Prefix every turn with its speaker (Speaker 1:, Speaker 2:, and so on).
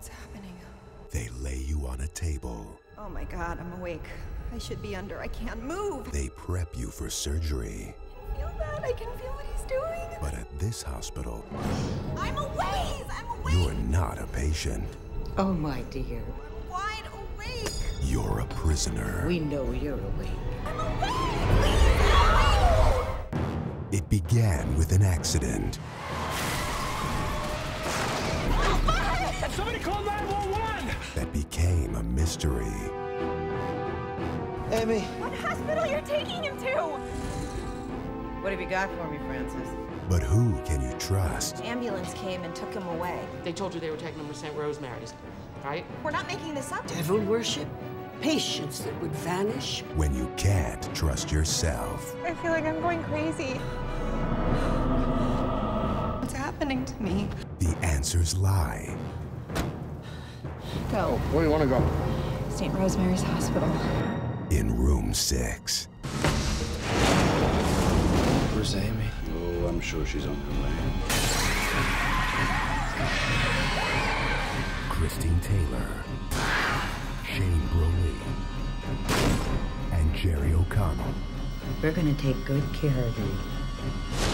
Speaker 1: What's happening?
Speaker 2: They lay you on a table.
Speaker 1: Oh my god, I'm awake. I should be under. I can't move.
Speaker 2: They prep you for surgery.
Speaker 1: I can feel that. I can feel what he's doing.
Speaker 2: But at this hospital,
Speaker 1: I'm awake! I'm awake!
Speaker 2: you're not a patient.
Speaker 3: Oh, my dear.
Speaker 1: I'm wide awake!
Speaker 2: You're a prisoner.
Speaker 3: We know you're awake.
Speaker 1: I'm awake! Please help me!
Speaker 2: It began with an accident. Mystery.
Speaker 4: Amy,
Speaker 1: What hospital are you're taking him to?
Speaker 3: What have you got for me, Francis?
Speaker 2: But who can you trust
Speaker 1: Ambulance came and took him away.
Speaker 5: They told you they were taking him to St. Rosemary's, right?
Speaker 1: We're not making this up.
Speaker 3: Devil worship? Patients that would vanish?
Speaker 2: when you can't trust yourself?
Speaker 1: I feel like I'm going crazy. What's happening to me?
Speaker 2: The answers lie
Speaker 1: Go.
Speaker 6: Where do you want to go?
Speaker 1: St. Rosemary's Hospital.
Speaker 2: in room six.
Speaker 4: where's Amy?
Speaker 7: Oh, I'm sure she's on her way.
Speaker 2: Christine Taylor, Shane Brolly, and Jerry O'Connell.
Speaker 3: We're gonna take good care of you.